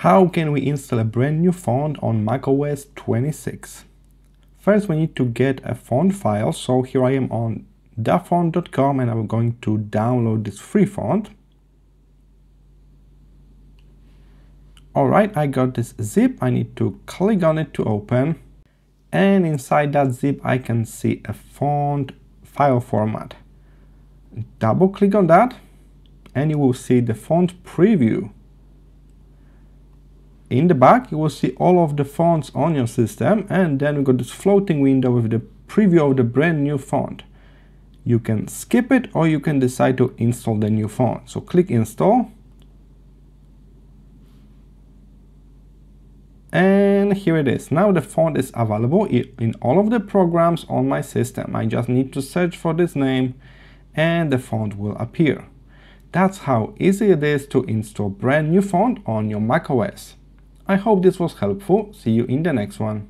How can we install a brand new font on macOS 26? First, we need to get a font file. So here I am on dafont.com and I'm going to download this free font. Alright, I got this zip. I need to click on it to open. And inside that zip, I can see a font file format. Double click on that and you will see the font preview. In the back, you will see all of the fonts on your system, and then we got this floating window with the preview of the brand new font. You can skip it or you can decide to install the new font. So click install. And here it is. Now the font is available in all of the programs on my system. I just need to search for this name and the font will appear. That's how easy it is to install brand new font on your macOS. I hope this was helpful. See you in the next one.